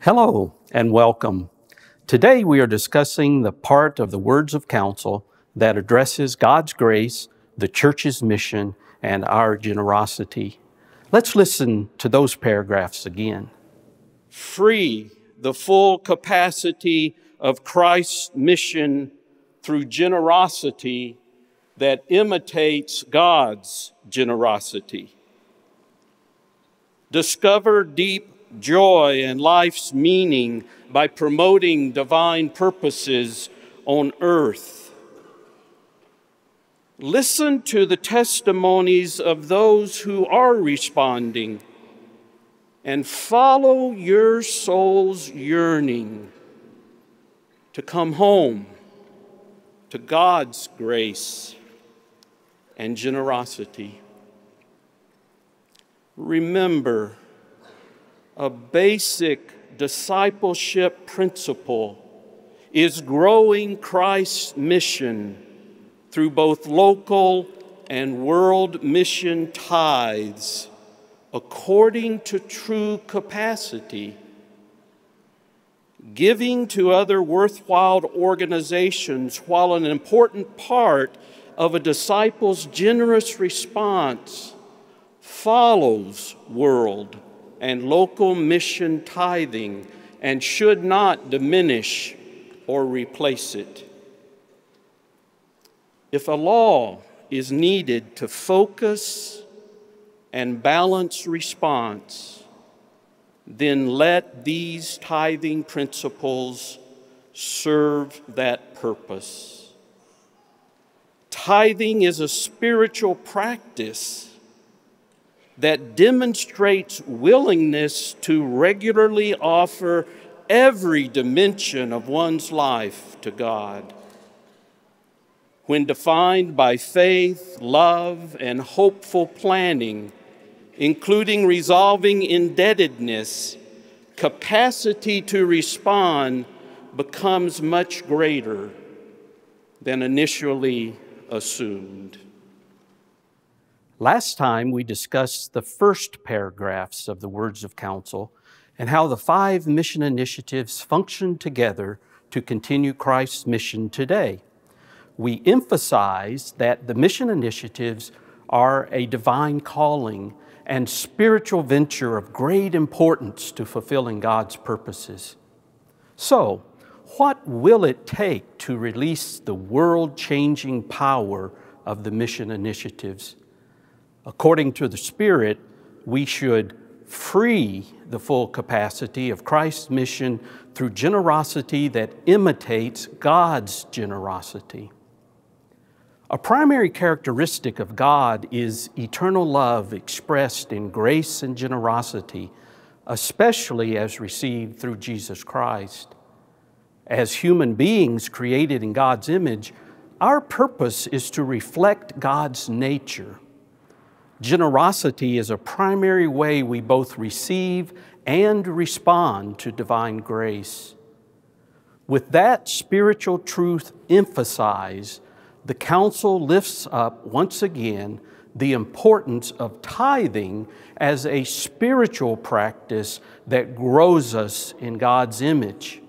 Hello and welcome. Today we are discussing the part of the words of counsel that addresses God's grace, the church's mission, and our generosity. Let's listen to those paragraphs again. Free the full capacity of Christ's mission through generosity that imitates God's generosity. Discover deep joy and life's meaning by promoting divine purposes on earth. Listen to the testimonies of those who are responding and follow your soul's yearning to come home to God's grace and generosity. Remember, a basic discipleship principle is growing Christ's mission through both local and world mission tithes according to true capacity. Giving to other worthwhile organizations, while an important part of a disciple's generous response, follows world and local mission tithing and should not diminish or replace it. If a law is needed to focus and balance response, then let these tithing principles serve that purpose. Tithing is a spiritual practice that demonstrates willingness to regularly offer every dimension of one's life to God. When defined by faith, love, and hopeful planning, including resolving indebtedness, capacity to respond becomes much greater than initially assumed. Last time we discussed the first paragraphs of the Words of Counsel and how the five mission initiatives function together to continue Christ's mission today. We emphasized that the mission initiatives are a divine calling and spiritual venture of great importance to fulfilling God's purposes. So, what will it take to release the world changing power of the mission initiatives? According to the Spirit, we should free the full capacity of Christ's mission through generosity that imitates God's generosity. A primary characteristic of God is eternal love expressed in grace and generosity, especially as received through Jesus Christ. As human beings created in God's image, our purpose is to reflect God's nature Generosity is a primary way we both receive and respond to divine grace. With that spiritual truth emphasized, the counsel lifts up once again the importance of tithing as a spiritual practice that grows us in God's image.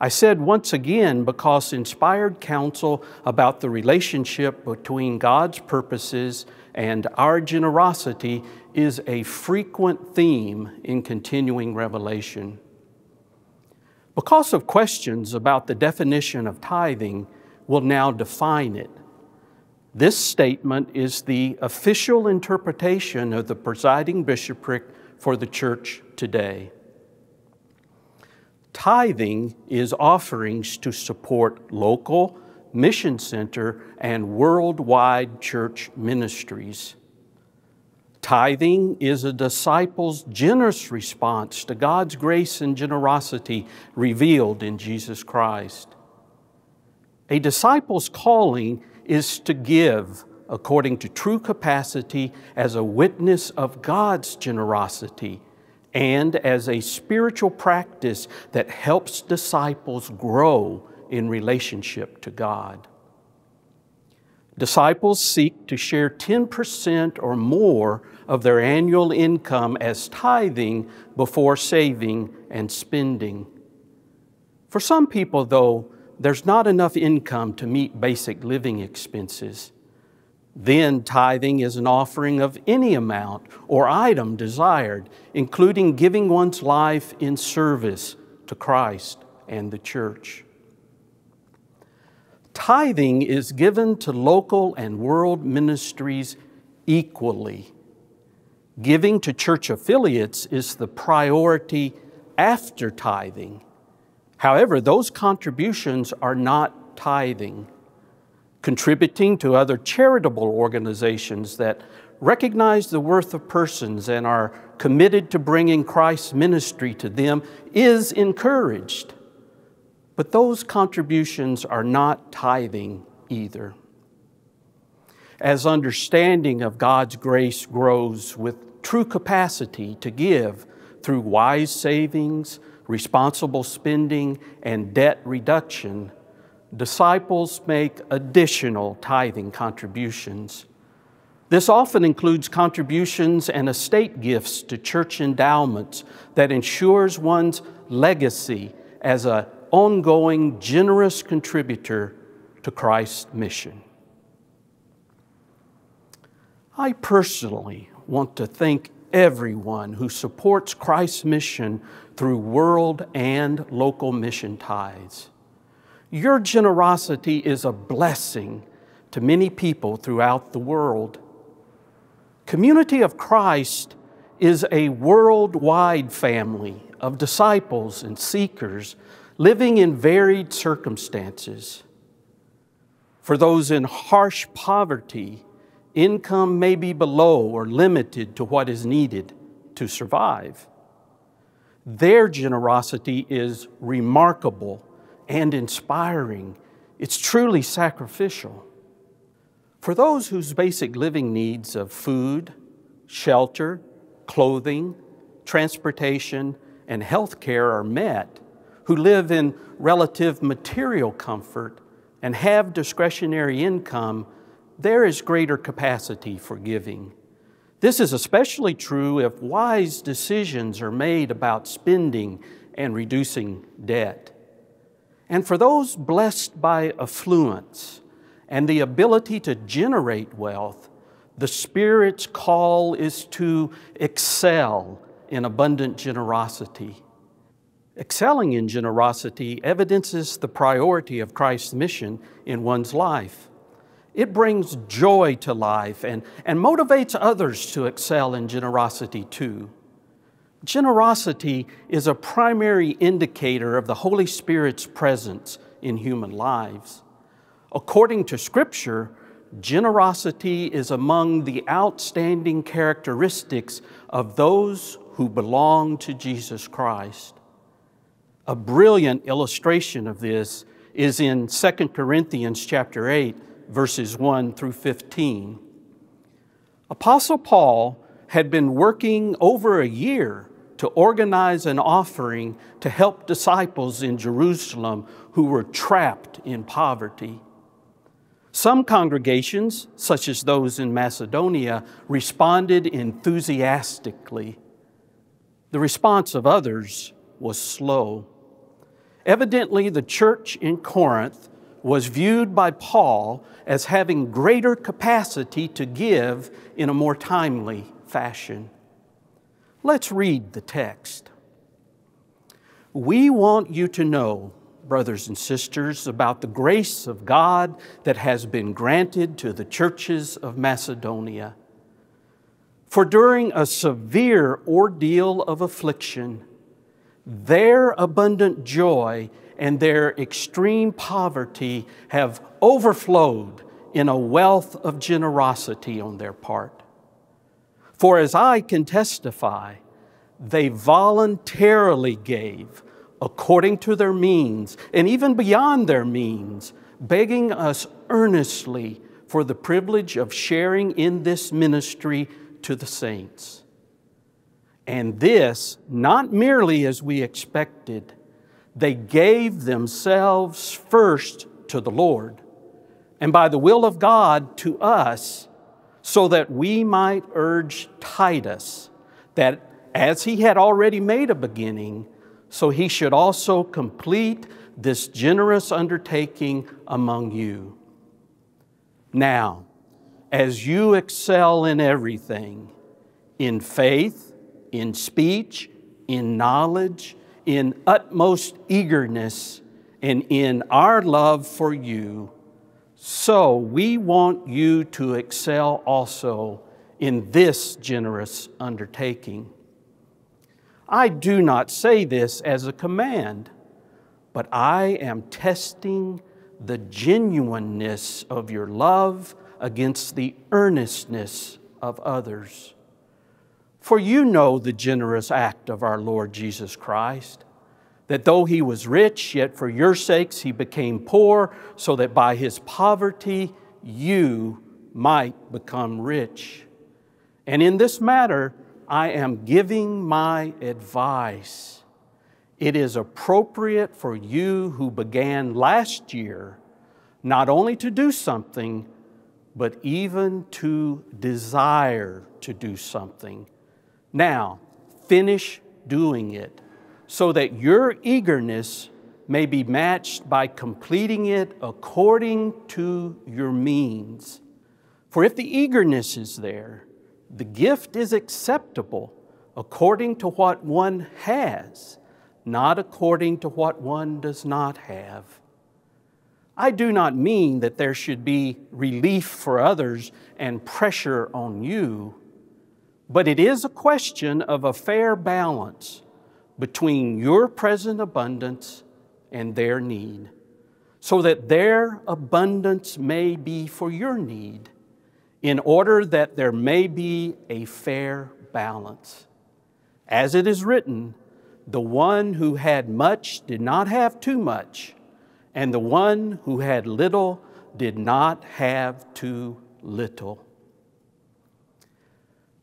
I said once again because inspired counsel about the relationship between God's purposes and our generosity is a frequent theme in continuing revelation. Because of questions about the definition of tithing, we'll now define it. This statement is the official interpretation of the presiding bishopric for the church today. Tithing is offerings to support local, mission center, and worldwide church ministries. Tithing is a disciple's generous response to God's grace and generosity revealed in Jesus Christ. A disciple's calling is to give according to true capacity as a witness of God's generosity and as a spiritual practice that helps disciples grow in relationship to God. Disciples seek to share 10% or more of their annual income as tithing before saving and spending. For some people, though, there's not enough income to meet basic living expenses. Then tithing is an offering of any amount or item desired, including giving one's life in service to Christ and the church. Tithing is given to local and world ministries equally. Giving to church affiliates is the priority after tithing. However, those contributions are not tithing. Contributing to other charitable organizations that recognize the worth of persons and are committed to bringing Christ's ministry to them is encouraged. But those contributions are not tithing either. As understanding of God's grace grows with true capacity to give through wise savings, responsible spending, and debt reduction, disciples make additional tithing contributions. This often includes contributions and estate gifts to church endowments that ensures one's legacy as an ongoing, generous contributor to Christ's mission. I personally want to thank everyone who supports Christ's mission through world and local mission tithes. Your generosity is a blessing to many people throughout the world. Community of Christ is a worldwide family of disciples and seekers living in varied circumstances. For those in harsh poverty, income may be below or limited to what is needed to survive. Their generosity is remarkable and inspiring. It's truly sacrificial. For those whose basic living needs of food, shelter, clothing, transportation, and health care are met, who live in relative material comfort and have discretionary income, there is greater capacity for giving. This is especially true if wise decisions are made about spending and reducing debt. And for those blessed by affluence and the ability to generate wealth, the Spirit's call is to excel in abundant generosity. Excelling in generosity evidences the priority of Christ's mission in one's life. It brings joy to life and, and motivates others to excel in generosity too. Generosity is a primary indicator of the Holy Spirit's presence in human lives. According to Scripture, generosity is among the outstanding characteristics of those who belong to Jesus Christ. A brilliant illustration of this is in 2 Corinthians chapter 8, verses 1 through 15. Apostle Paul had been working over a year to organize an offering to help disciples in Jerusalem who were trapped in poverty. Some congregations, such as those in Macedonia, responded enthusiastically. The response of others was slow. Evidently, the church in Corinth was viewed by Paul as having greater capacity to give in a more timely fashion. Let's read the text. We want you to know, brothers and sisters, about the grace of God that has been granted to the churches of Macedonia. For during a severe ordeal of affliction, their abundant joy and their extreme poverty have overflowed in a wealth of generosity on their part. For as I can testify, they voluntarily gave according to their means and even beyond their means, begging us earnestly for the privilege of sharing in this ministry to the saints. And this, not merely as we expected, they gave themselves first to the Lord, and by the will of God to us, so that we might urge Titus that as he had already made a beginning, so he should also complete this generous undertaking among you. Now, as you excel in everything, in faith, in speech, in knowledge, in utmost eagerness, and in our love for you, so we want you to excel also in this generous undertaking. I do not say this as a command, but I am testing the genuineness of your love against the earnestness of others. For you know the generous act of our Lord Jesus Christ, that though he was rich, yet for your sakes he became poor, so that by his poverty you might become rich. And in this matter, I am giving my advice. It is appropriate for you who began last year not only to do something, but even to desire to do something. Now, finish doing it so that your eagerness may be matched by completing it according to your means. For if the eagerness is there, the gift is acceptable according to what one has, not according to what one does not have. I do not mean that there should be relief for others and pressure on you, but it is a question of a fair balance between your present abundance and their need, so that their abundance may be for your need, in order that there may be a fair balance. As it is written, the one who had much did not have too much and the one who had little did not have too little.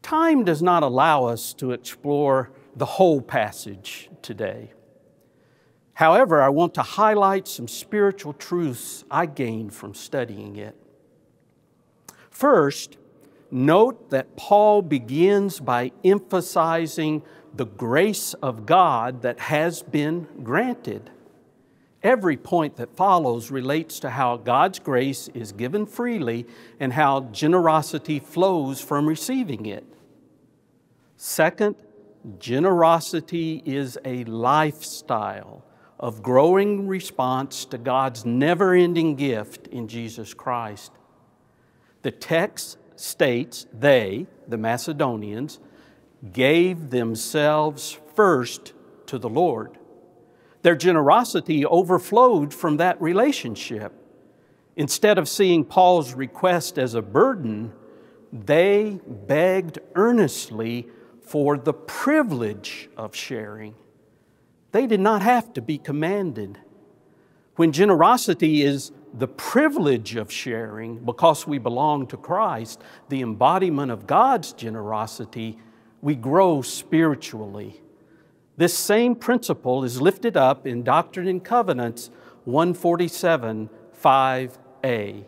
Time does not allow us to explore the whole passage today. However, I want to highlight some spiritual truths I gained from studying it. First, note that Paul begins by emphasizing the grace of God that has been granted. Every point that follows relates to how God's grace is given freely and how generosity flows from receiving it. Second, generosity is a lifestyle of growing response to God's never ending gift in Jesus Christ. The text states they, the Macedonians, gave themselves first to the Lord. Their generosity overflowed from that relationship. Instead of seeing Paul's request as a burden, they begged earnestly for the privilege of sharing. They did not have to be commanded. When generosity is the privilege of sharing because we belong to Christ, the embodiment of God's generosity, we grow spiritually. This same principle is lifted up in Doctrine and Covenants 147 5a.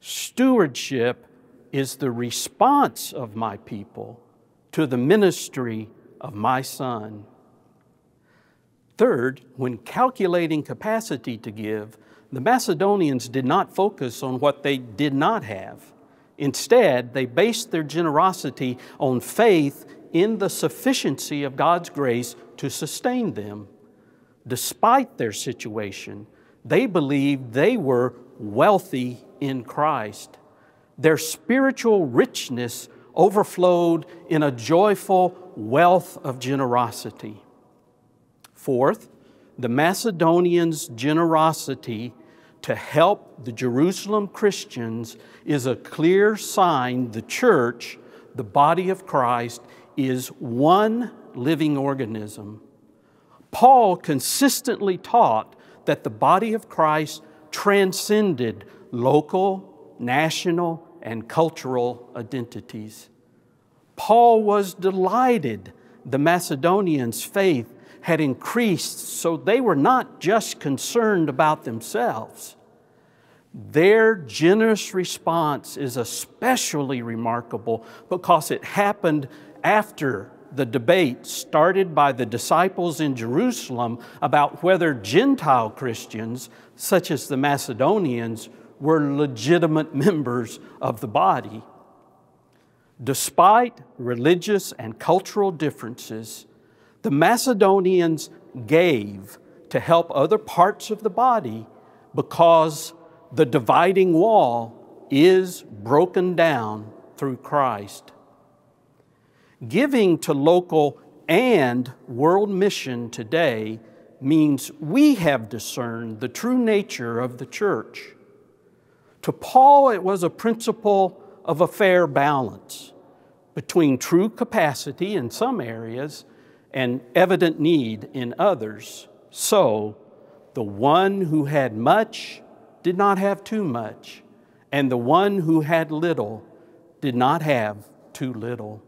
Stewardship is the response of my people to the ministry of my Son. Third, when calculating capacity to give, the Macedonians did not focus on what they did not have. Instead, they based their generosity on faith in the sufficiency of God's grace to sustain them. Despite their situation, they believed they were wealthy in Christ. Their spiritual richness overflowed in a joyful wealth of generosity. Fourth, the Macedonians' generosity to help the Jerusalem Christians is a clear sign the church, the body of Christ, is one living organism. Paul consistently taught that the body of Christ transcended local, national, and cultural identities. Paul was delighted the Macedonians' faith had increased so they were not just concerned about themselves. Their generous response is especially remarkable because it happened after the debate started by the disciples in Jerusalem about whether Gentile Christians, such as the Macedonians, were legitimate members of the body. Despite religious and cultural differences, the Macedonians gave to help other parts of the body because the dividing wall is broken down through Christ. Giving to local and world mission today means we have discerned the true nature of the church. To Paul, it was a principle of a fair balance between true capacity in some areas and evident need in others. So, the one who had much did not have too much, and the one who had little did not have too little.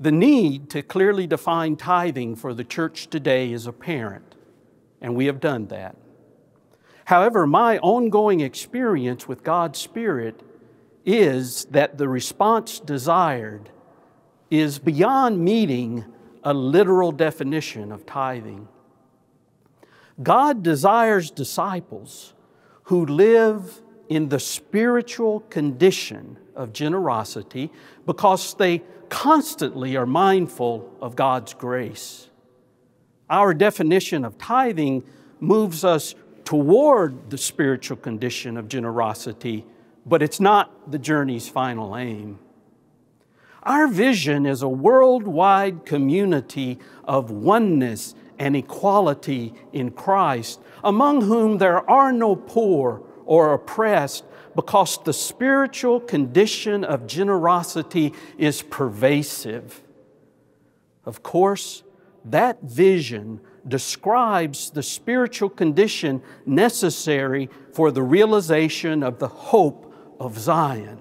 The need to clearly define tithing for the church today is apparent, and we have done that. However, my ongoing experience with God's Spirit is that the response desired is beyond meeting a literal definition of tithing. God desires disciples who live in the spiritual condition of generosity because they constantly are mindful of God's grace. Our definition of tithing moves us toward the spiritual condition of generosity, but it's not the journey's final aim. Our vision is a worldwide community of oneness and equality in Christ, among whom there are no poor or oppressed, because the spiritual condition of generosity is pervasive. Of course, that vision describes the spiritual condition necessary for the realization of the hope of Zion,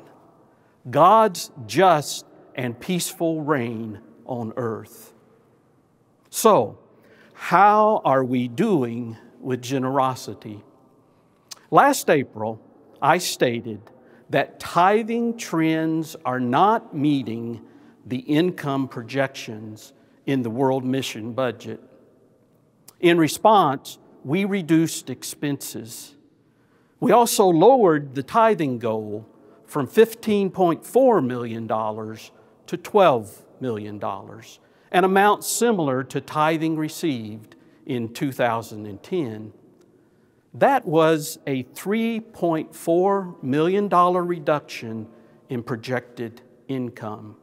God's just and peaceful reign on earth. So, how are we doing with generosity? Last April, I stated that tithing trends are not meeting the income projections in the world mission budget. In response, we reduced expenses. We also lowered the tithing goal from $15.4 million to $12 million, an amount similar to tithing received in 2010. That was a $3.4 million reduction in projected income.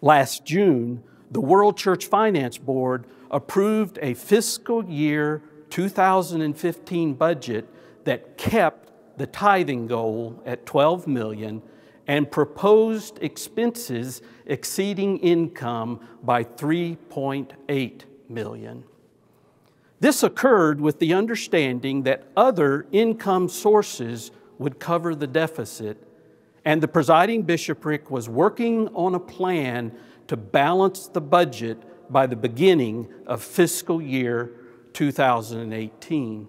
Last June, the World Church Finance Board approved a fiscal year 2015 budget that kept the tithing goal at 12 million and proposed expenses exceeding income by 3.8 million. This occurred with the understanding that other income sources would cover the deficit, and the presiding bishopric was working on a plan to balance the budget by the beginning of fiscal year 2018.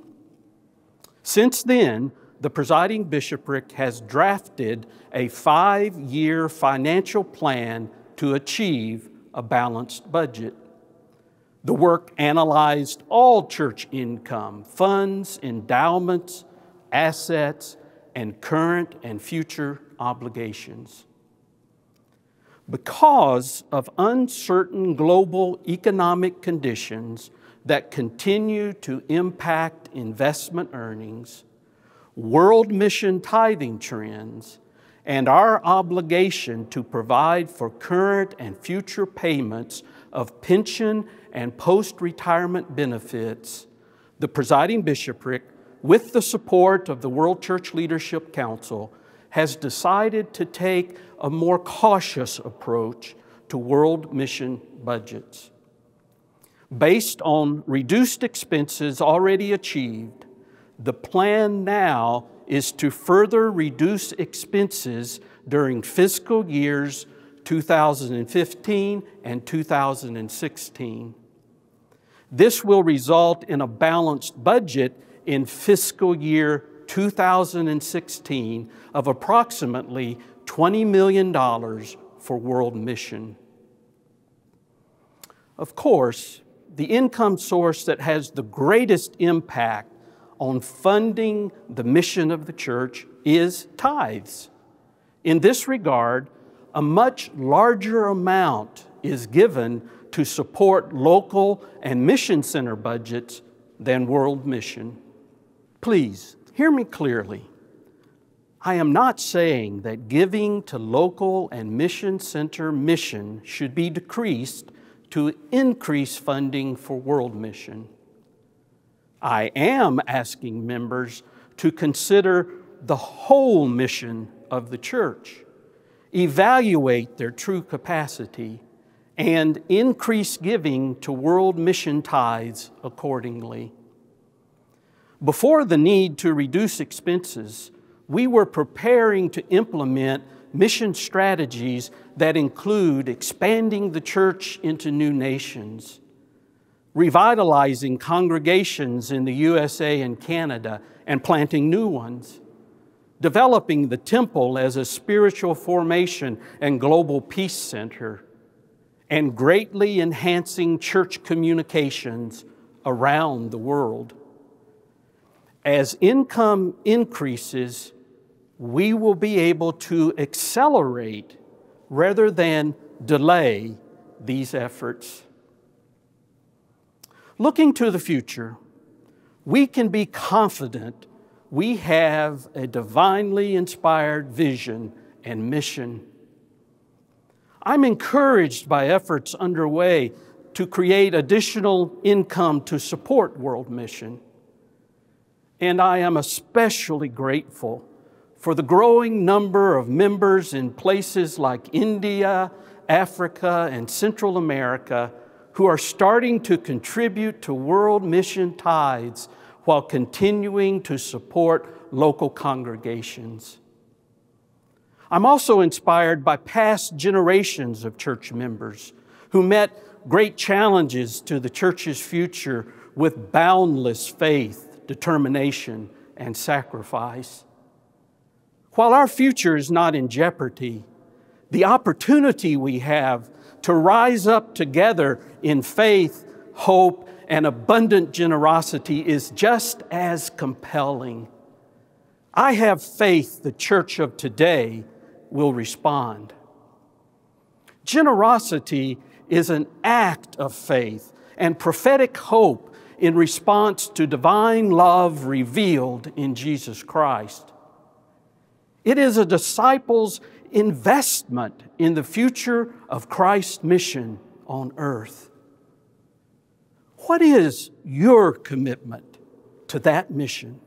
Since then, the presiding bishopric has drafted a five year financial plan to achieve a balanced budget. The work analyzed all church income, funds, endowments, assets, and current and future obligations. Because of uncertain global economic conditions that continue to impact investment earnings, world mission tithing trends, and our obligation to provide for current and future payments of pension and post retirement benefits, the presiding bishopric, with the support of the World Church Leadership Council, has decided to take a more cautious approach to world mission budgets. Based on reduced expenses already achieved, the plan now is to further reduce expenses during fiscal years 2015 and 2016. This will result in a balanced budget in fiscal year 2016 of approximately $20 million for world mission. Of course, the income source that has the greatest impact on funding the mission of the church is tithes. In this regard, a much larger amount is given to support local and mission center budgets than world mission. Please hear me clearly. I am not saying that giving to local and mission center mission should be decreased to increase funding for world mission. I am asking members to consider the whole mission of the church, evaluate their true capacity, and increase giving to world mission tithes accordingly. Before the need to reduce expenses, we were preparing to implement mission strategies that include expanding the church into new nations, revitalizing congregations in the USA and Canada and planting new ones, developing the temple as a spiritual formation and global peace center, and greatly enhancing church communications around the world. As income increases, we will be able to accelerate rather than delay these efforts. Looking to the future, we can be confident we have a divinely inspired vision and mission. I'm encouraged by efforts underway to create additional income to support world mission. And I am especially grateful for the growing number of members in places like India, Africa, and Central America who are starting to contribute to world mission tithes while continuing to support local congregations. I'm also inspired by past generations of church members who met great challenges to the church's future with boundless faith, determination, and sacrifice. While our future is not in jeopardy, the opportunity we have to rise up together in faith, hope, and abundant generosity is just as compelling. I have faith the church of today will respond. Generosity is an act of faith and prophetic hope in response to divine love revealed in Jesus Christ. It is a disciple's investment in the future of Christ's mission on earth. What is your commitment to that mission?